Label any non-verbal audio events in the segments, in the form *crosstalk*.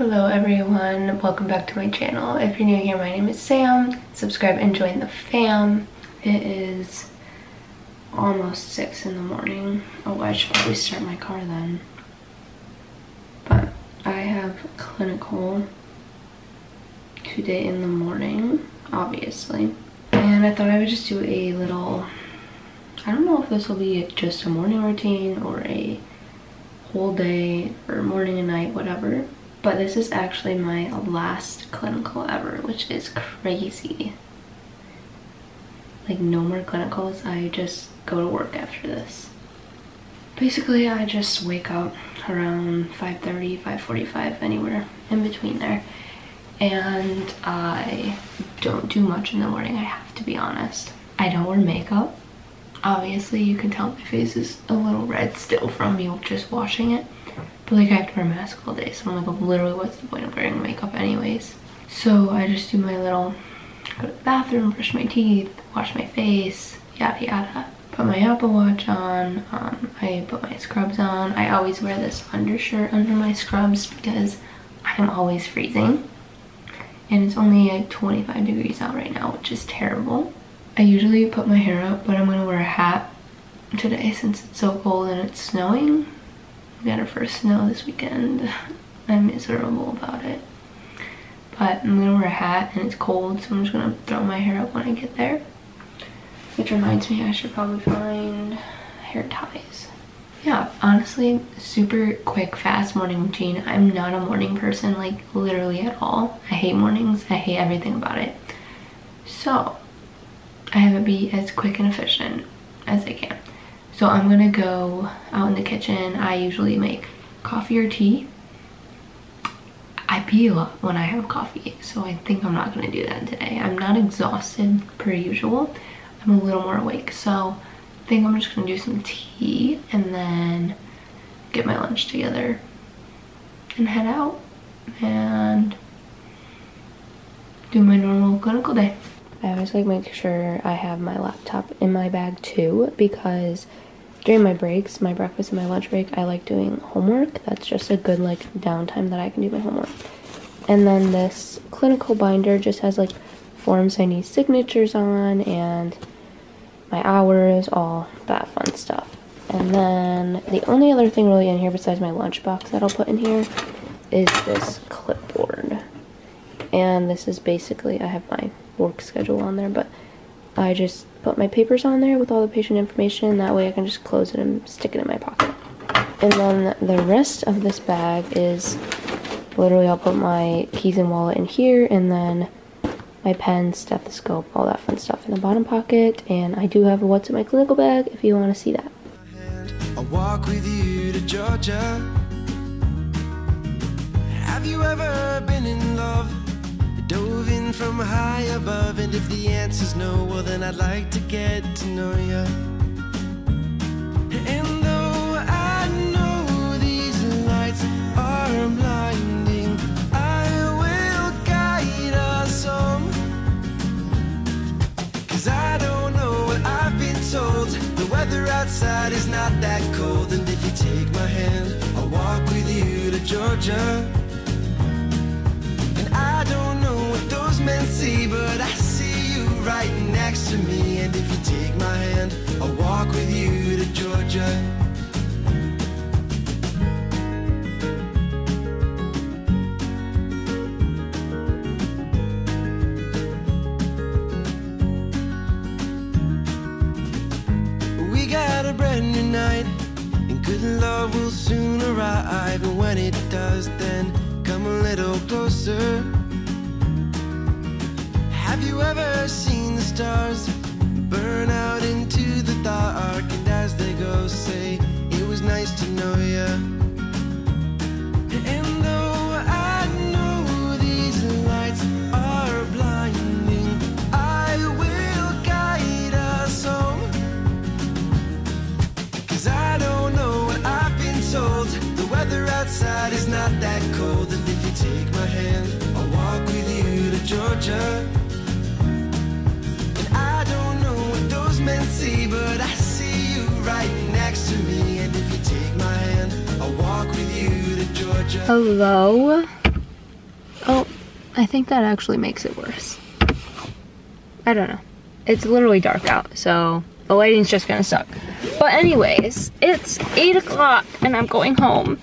Hello everyone, welcome back to my channel. If you're new here, my name is Sam. Subscribe and join the fam. It is almost 6 in the morning. Oh, I should probably start my car then. But I have clinical today in the morning, obviously. And I thought I would just do a little, I don't know if this will be just a morning routine or a whole day or morning and night, whatever. But this is actually my last clinical ever, which is crazy like no more clinicals. I just go to work after this. Basically, I just wake up around 5.30, 5.45, anywhere in between there. And I don't do much in the morning, I have to be honest. I don't wear makeup. Obviously, you can tell my face is a little red still from me just washing it. But like I have to wear a mask all day, so I'm like, literally, what's the point of wearing makeup anyways? So I just do my little go to the bathroom, brush my teeth, wash my face, yada yada. Put my Apple Watch on, um, I put my scrubs on. I always wear this undershirt under my scrubs because I'm always freezing. And it's only like 25 degrees out right now, which is terrible. I usually put my hair up, but I'm gonna wear a hat today since it's so cold and it's snowing. We got our first snow this weekend. *laughs* I'm miserable about it. But I'm gonna wear a hat and it's cold, so I'm just gonna throw my hair up when I get there. Which reminds me I should probably find hair ties. Yeah, honestly, super quick, fast morning routine. I'm not a morning person, like literally at all. I hate mornings, I hate everything about it. So, I have it be as quick and efficient as I can. So I'm gonna go out in the kitchen. I usually make coffee or tea I pee a lot when I have coffee, so I think I'm not gonna do that today. I'm not exhausted per usual. I'm a little more awake, so I think I'm just gonna do some tea and then get my lunch together and head out and do my normal clinical day. I always like make sure I have my laptop in my bag too because during my breaks, my breakfast and my lunch break, I like doing homework. That's just a good like downtime that I can do my homework. And then this clinical binder just has like forms I need signatures on and my hours, all that fun stuff. And then the only other thing really in here besides my lunchbox that I'll put in here is this clipboard. And this is basically, I have my work schedule on there, but I just put my papers on there with all the patient information. That way I can just close it and stick it in my pocket. And then the rest of this bag is literally I'll put my keys and wallet in here and then my pen, stethoscope, all that fun stuff in the bottom pocket. And I do have a what's in my clinical bag if you want to see that. I'll walk with you to Georgia. Have you ever been in love? From high above, and if the answer's no, well then I'd like to get to know you. And though I know these lights are blinding, I will guide us home. Cause I don't know what I've been told. The weather outside is not that cold, and if you take my hand, I'll walk with you to Georgia. With you to Georgia. We got a brand new night, and good love will soon arrive. And when it does, then come a little closer. Have you ever seen the stars burn out into the dark? And as they go, say, It was nice to know. And though I know these lights are blinding, I will guide us I don't know what I've been told. The weather outside is not that cold. And if you take my hand, I'll walk with you to Georgia. Hello? Oh, I think that actually makes it worse. I don't know. It's literally dark out, so the lighting's just gonna suck. But anyways, it's 8 o'clock and I'm going home.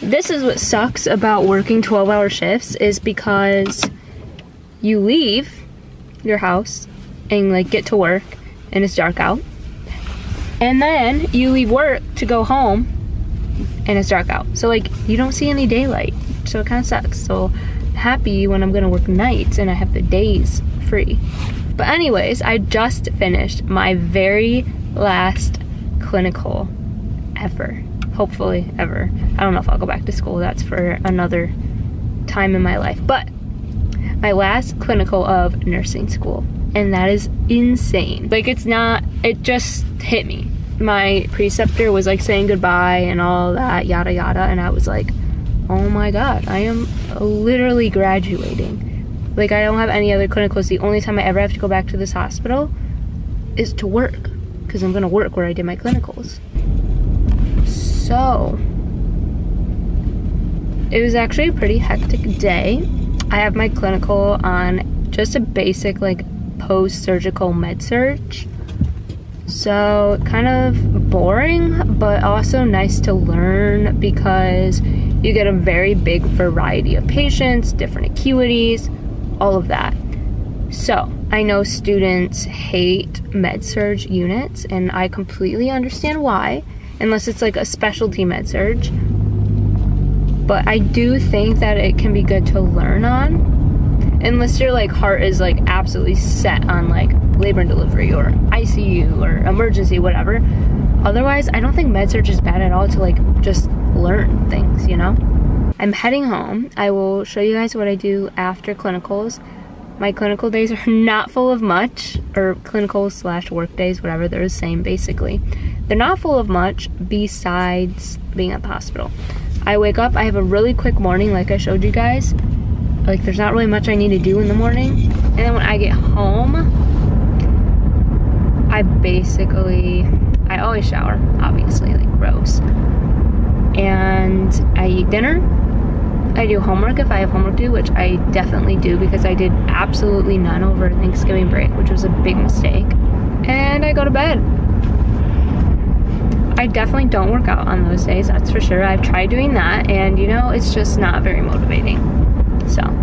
This is what sucks about working 12 hour shifts is because you leave your house and like get to work and it's dark out. And then you leave work to go home and it's dark out. So like you don't see any daylight. So it kind of sucks. So happy when I'm gonna work nights and I have the days free. But anyways, I just finished my very last clinical ever. Hopefully ever. I don't know if I'll go back to school. That's for another time in my life. But my last clinical of nursing school. And that is insane. Like it's not it just hit me. My preceptor was like saying goodbye and all that yada yada and I was like, "Oh my god, I am literally graduating." Like I don't have any other clinicals. The only time I ever have to go back to this hospital is to work because I'm to work where I did my clinicals. So, it was actually a pretty hectic day. I have my clinical on just a basic like post-surgical med surg. So, kind of boring, but also nice to learn because you get a very big variety of patients, different acuities, all of that. So, I know students hate med surg units, and I completely understand why, unless it's like a specialty med surg. But I do think that it can be good to learn on, unless your like heart is like absolutely set on like labor and delivery or ICU or emergency, whatever. Otherwise, I don't think med surg is bad at all to like just learn things, you know? I'm heading home. I will show you guys what I do after clinicals. My clinical days are *laughs* not full of much, or clinical slash work days, whatever, they're the same basically. They're not full of much besides being at the hospital. I wake up, I have a really quick morning like I showed you guys. Like there's not really much I need to do in the morning. And then when I get home, I basically, I always shower, obviously, like gross. And I eat dinner, I do homework if I have homework due, which I definitely do because I did absolutely none over Thanksgiving break, which was a big mistake. And I go to bed. I definitely don't work out on those days, that's for sure. I've tried doing that, and you know, it's just not very motivating. So.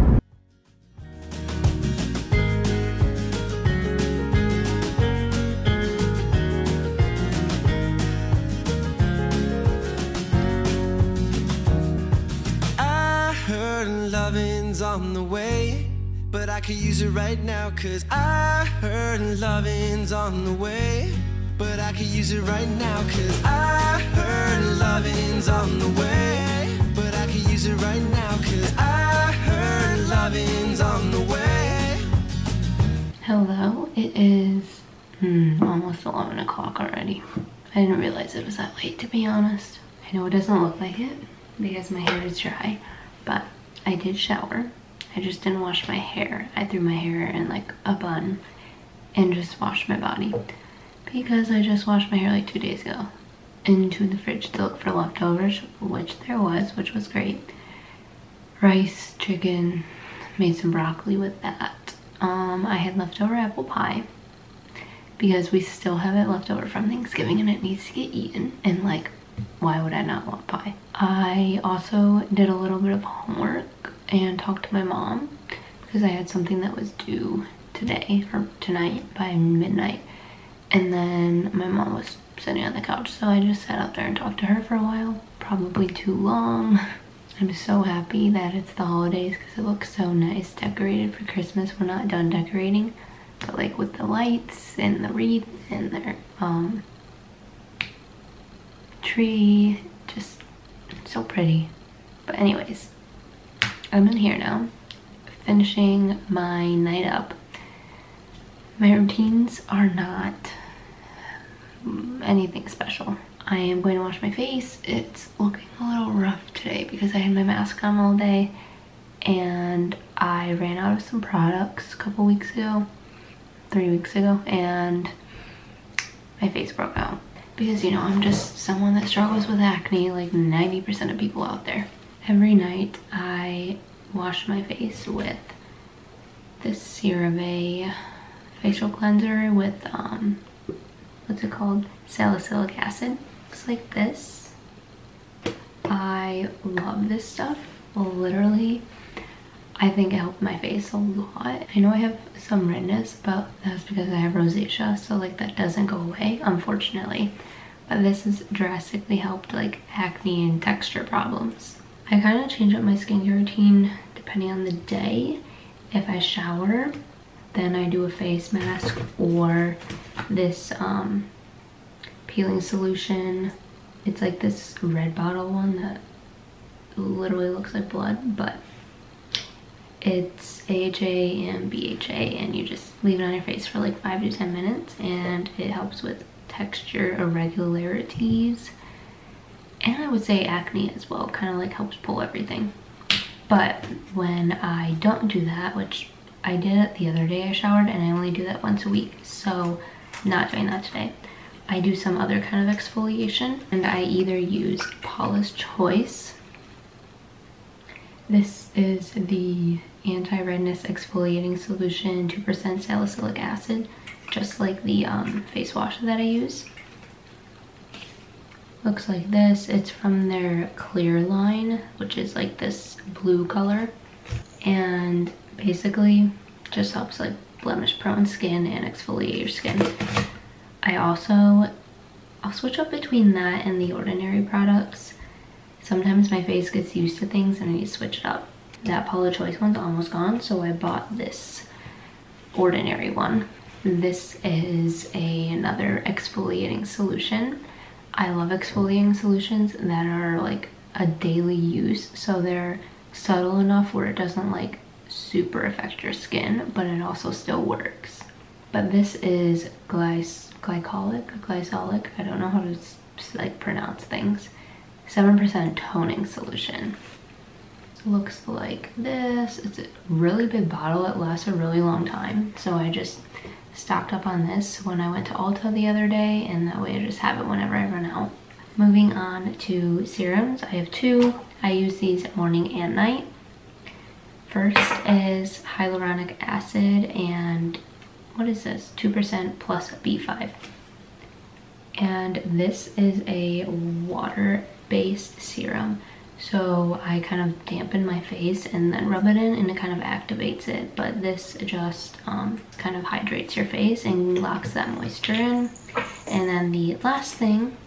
But I could use it right now. Cause I heard loving's on the way, but I could use it right now. Cause I heard loving's on the way, but I could use it right now. Cause I heard loving's on the way. Hello, it is hmm, almost 11 o'clock already. I didn't realize it was that late to be honest. I know it doesn't look like it because my hair is dry, but I did shower. I just didn't wash my hair. I threw my hair in like a bun and just washed my body because I just washed my hair like two days ago into the fridge to look for leftovers, which there was, which was great. Rice, chicken, made some broccoli with that. Um, I had leftover apple pie because we still have it left over from Thanksgiving and it needs to get eaten. And like, why would I not want pie? I also did a little bit of homework and talked to my mom because I had something that was due today or tonight by midnight. And then my mom was sitting on the couch, so I just sat out there and talked to her for a while. Probably too long. *laughs* I'm so happy that it's the holidays because it looks so nice decorated for Christmas. We're not done decorating, but like with the lights and the wreath and the um, tree, just so pretty. But anyways, I'm in here now, finishing my night up. My routines are not anything special. I am going to wash my face. It's looking a little rough today because I had my mask on all day and I ran out of some products a couple weeks ago, three weeks ago, and my face broke out. Because, you know, I'm just someone that struggles with acne like 90% of people out there. Every night I wash my face with this CeraVe facial cleanser with, um, what's it called? Salicylic acid. Looks like this. I love this stuff. Literally, I think it helped my face a lot. I know I have some redness, but that's because I have rosacea, so like that doesn't go away, unfortunately. But this has drastically helped like acne and texture problems. I kind of change up my skincare routine depending on the day. If I shower, then I do a face mask or this um, peeling solution. It's like this red bottle one that literally looks like blood, but it's AHA and BHA and you just leave it on your face for like five to 10 minutes and it helps with texture irregularities and I would say acne as well, kind of like helps pull everything. But when I don't do that, which I did it the other day I showered and I only do that once a week. So not doing that today. I do some other kind of exfoliation and I either use Paula's Choice. This is the anti-redness exfoliating solution, 2% salicylic acid, just like the um, face wash that I use. Looks like this. It's from their clear line, which is like this blue color. And basically just helps like blemish prone skin and exfoliate your skin. I also, I'll switch up between that and the Ordinary products. Sometimes my face gets used to things and I need to switch it up. That Paula Choice one's almost gone, so I bought this Ordinary one. This is a, another exfoliating solution. I love exfoliating solutions that are like a daily use, so they're subtle enough where it doesn't like super affect your skin, but it also still works. But this is glyc glycolic, glycolic, I don't know how to like pronounce things. 7% toning solution. Looks like this. It's a really big bottle. It lasts a really long time. So I just stocked up on this when I went to Ulta the other day and that way I just have it whenever I run out. Moving on to serums, I have two. I use these morning and night. First is hyaluronic acid and what is this? 2% plus B5. And this is a water-based serum. So I kind of dampen my face and then rub it in and it kind of activates it. But this just um, kind of hydrates your face and locks that moisture in. And then the last thing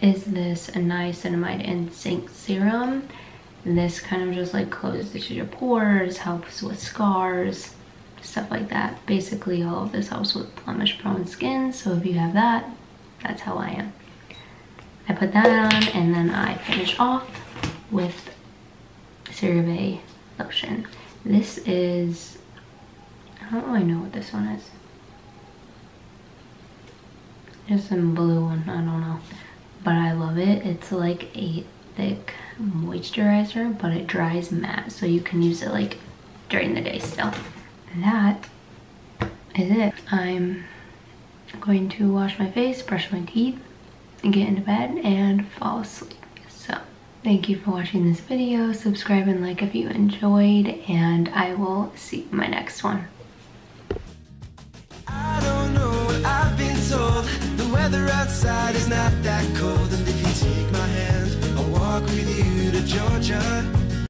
is this niacinamide and zinc serum. This kind of just like closes your pores, helps with scars, stuff like that. Basically all of this helps with blemish prone skin. So if you have that, that's how I am. I put that on and then I finish off with CeraVe lotion. This is, I don't really know what this one is. Just some blue one, I don't know. But I love it. It's like a thick moisturizer, but it dries matte, so you can use it like during the day still. That is it. I'm going to wash my face, brush my teeth, get into bed and fall asleep. Thank you for watching this video. Subscribe and like if you enjoyed, and I will see you in my next one. weather outside is not that cold And if you take my hand, I'll walk with you to Georgia